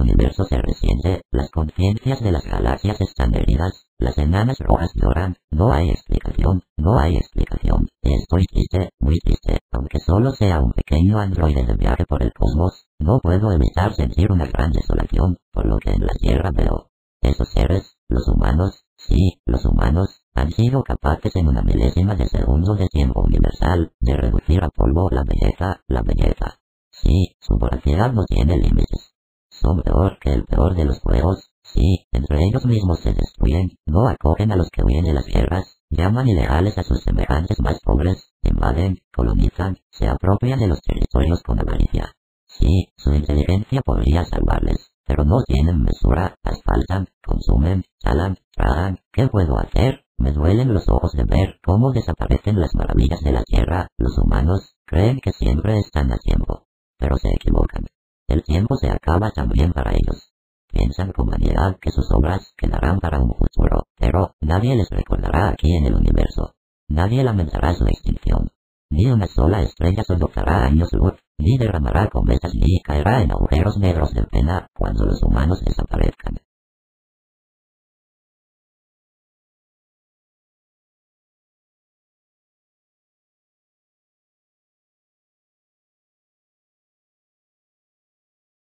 universo se resiente, las conciencias de las galaxias están heridas, las enanas rojas lloran, no hay explicación, no hay explicación. Estoy triste, muy triste, aunque solo sea un pequeño androide de viaje por el cosmos, no puedo evitar sentir una gran desolación, por lo que en la Tierra veo. Esos seres, los humanos, sí, los humanos, han sido capaces en una milésima de segundo de tiempo universal, de reducir a polvo la belleza, la belleza. Sí, su voracidad no tiene límites. Son peor que el peor de los juegos, sí, entre ellos mismos se destruyen, no acogen a los que huyen de las guerras, llaman ilegales a sus semejantes más pobres, invaden, colonizan, se apropian de los territorios con avaricia. Sí, su inteligencia podría salvarles, pero no tienen mesura, asfaltan, consumen, salan, tragan, ¿qué puedo hacer? Me duelen los ojos de ver cómo desaparecen las maravillas de la tierra, los humanos, creen que siempre están a tiempo pero se equivocan. El tiempo se acaba también para ellos. Piensan con vanidad que sus obras quedarán para un futuro, pero nadie les recordará aquí en el universo. Nadie lamentará su extinción. Ni una sola estrella sollozará años luz, ni derramará cometas ni caerá en agujeros negros de pena cuando los humanos desaparezcan.